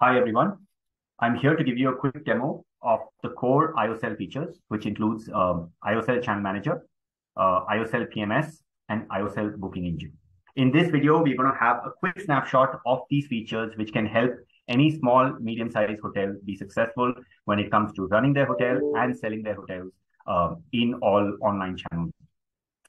Hi, everyone. I'm here to give you a quick demo of the core Aiosell features, which includes um, Aiosell Channel Manager, uh, Aiosell PMS, and Aiosell Booking Engine. In this video, we're going to have a quick snapshot of these features, which can help any small, medium-sized hotel be successful when it comes to running their hotel and selling their hotels um, in all online channels.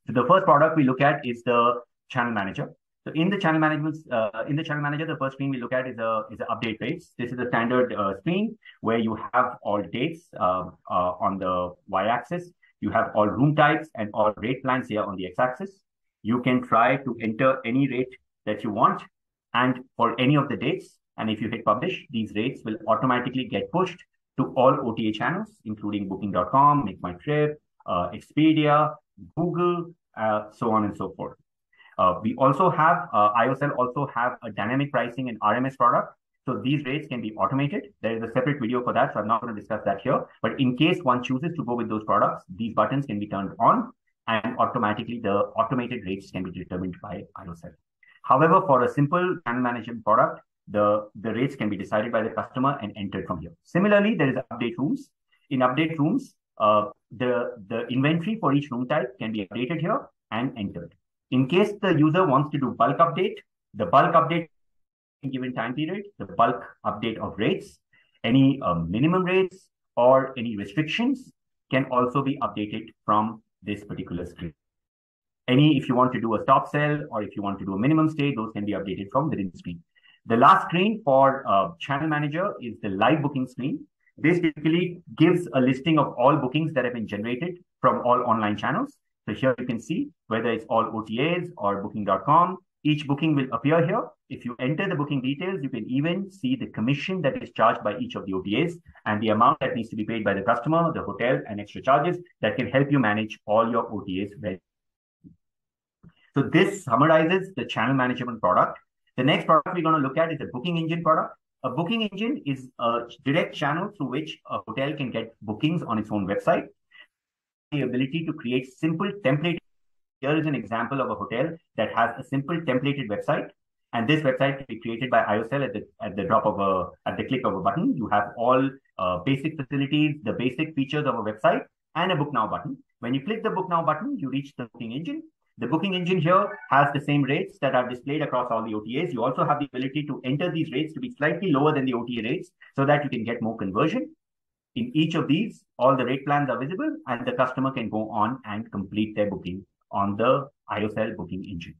So the first product we look at is the Channel Manager. So in the channel management, uh, in the channel manager, the first screen we look at is a is a update rates. This is a standard uh, screen where you have all dates uh, uh, on the y-axis. You have all room types and all rate plans here on the x-axis. You can try to enter any rate that you want, and for any of the dates. And if you hit publish, these rates will automatically get pushed to all OTA channels, including Booking.com, Make My Trip, uh, Expedia, Google, uh, so on and so forth. Uh, we also have, uh, Aiosell also have a dynamic pricing and RMS product. So these rates can be automated. There is a separate video for that, so I'm not going to discuss that here. But in case one chooses to go with those products, these buttons can be turned on and automatically the automated rates can be determined by Aiosell. However, for a simple channel management product, the, the rates can be decided by the customer and entered from here. Similarly, there is update rooms. In update rooms, uh, the, the inventory for each room type can be updated here and entered. In case the user wants to do bulk update, the bulk update given time period, the bulk update of rates, any um, minimum rates or any restrictions can also be updated from this particular screen. Any, if you want to do a stop sell or if you want to do a minimum stay, those can be updated from within the screen. The last screen for uh, channel manager is the live booking screen. This typically gives a listing of all bookings that have been generated from all online channels. So here you can see whether it's all OTAs or booking.com. Each booking will appear here. If you enter the booking details, you can even see the commission that is charged by each of the OTAs and the amount that needs to be paid by the customer, the hotel, and extra charges that can help you manage all your OTAs. So this summarizes the channel management product. The next product we're going to look at is a booking engine product. A booking engine is a direct channel through which a hotel can get bookings on its own website the ability to create simple template. Here is an example of a hotel that has a simple templated website. And this website can be created by Aiosell at the at the drop of a at the click of a button. You have all uh, basic facilities, the basic features of a website, and a book now button. When you click the book now button, you reach the booking engine. The booking engine here has the same rates that are displayed across all the OTAs. You also have the ability to enter these rates to be slightly lower than the OTA rates so that you can get more conversion. In each of these, all the rate plans are visible and the customer can go on and complete their booking on the Aiosell booking engine.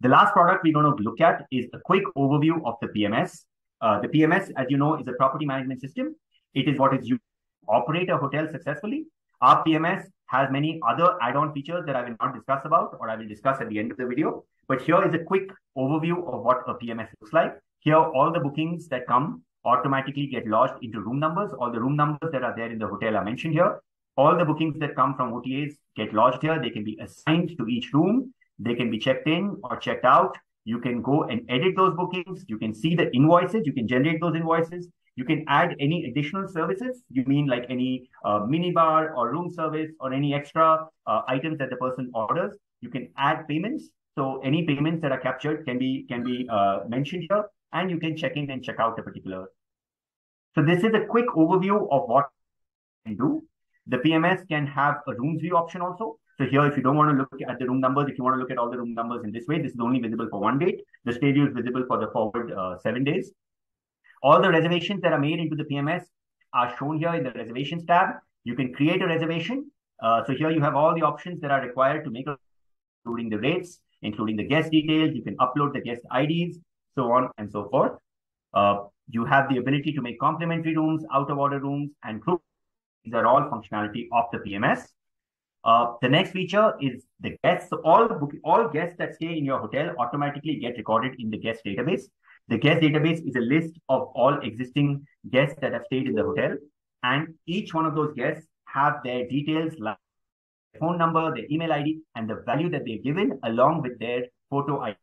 The last product we're going to look at is a quick overview of the PMS. Uh, the PMS, as you know, is a property management system. It is what is used to operate a hotel successfully. Our PMS has many other add-on features that I will not discuss about or I will discuss at the end of the video. But here is a quick overview of what a PMS looks like. Here, all the bookings that come automatically get lodged into room numbers. All the room numbers that are there in the hotel are mentioned here. All the bookings that come from OTAs get lodged here. They can be assigned to each room. They can be checked in or checked out. You can go and edit those bookings. You can see the invoices. You can generate those invoices. You can add any additional services. You mean like any uh, minibar or room service or any extra uh, items that the person orders. You can add payments. So any payments that are captured can be can be uh, mentioned here and you can check in and check out a particular. So this is a quick overview of what you can do. The PMS can have a rooms view option also. So here, if you don't want to look at the room numbers, if you want to look at all the room numbers in this way, this is only visible for one date. The stay is visible for the forward uh, seven days. All the reservations that are made into the PMS are shown here in the reservations tab. You can create a reservation. Uh, so here you have all the options that are required to make a, including the rates, including the guest details. You can upload the guest IDs so on and so forth. Uh, you have the ability to make complimentary rooms, out of order rooms, and group. These are all functionality of the PMS. Uh, the next feature is the guests. So all all guests that stay in your hotel automatically get recorded in the guest database. The guest database is a list of all existing guests that have stayed in the hotel, and each one of those guests have their details like phone number, their email ID, and the value that they've given along with their photo ID.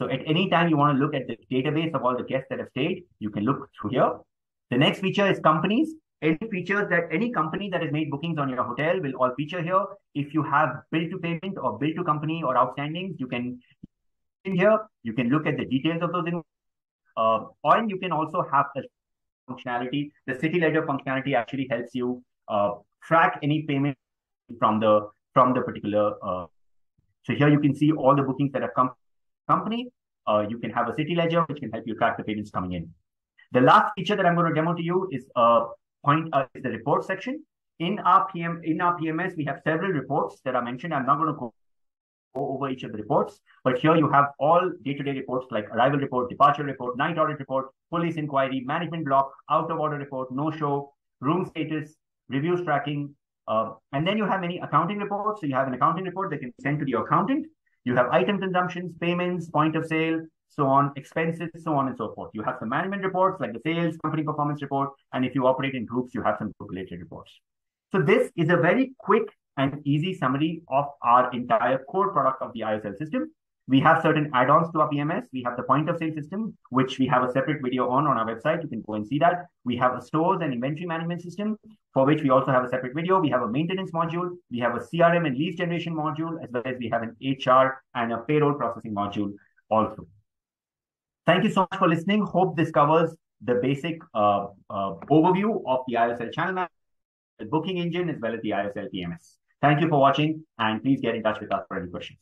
So at any time you want to look at the database of all the guests that have stayed, you can look through here. The next feature is companies. Any features that any company that has made bookings on your hotel will all feature here. If you have bill to payment or bill to company or outstandings, you can in here. You can look at the details of those. Uh, or you can also have the functionality. The City Ledger functionality actually helps you uh, track any payment from the from the particular. Uh, so here you can see all the bookings that have come company. Uh, you can have a City Ledger which can help you track the payments coming in. The last feature that I'm going to demo to you is uh, point uh, is the report section. In our PM in our PMS, we have several reports that are mentioned. I'm not going to go over each of the reports. But here you have all day-to-day reports like arrival report, departure report, night audit report, police inquiry, management block, out of order report, no-show, room status, reviews tracking. Uh, and then you have many accounting reports. So you have an accounting report that can send to the accountant. You have item consumptions, payments, point of sale, so on, expenses, so on and so forth. You have some management reports like the sales, company performance report. And if you operate in groups, you have some group related reports. So this is a very quick and easy summary of our entire core product of the Aiosell system. We have certain add-ons to our PMS. We have the point of sale system, which we have a separate video on on our website. You can go and see that. We have a stores and inventory management system, for which we also have a separate video. We have a maintenance module. We have a CRM and lead generation module, as well as we have an HR and a payroll processing module also. Thank you so much for listening. Hope this covers the basic uh, uh, overview of the Aiosell channel the booking engine, as well as the Aiosell PMS. Thank you for watching and please get in touch with us for any questions.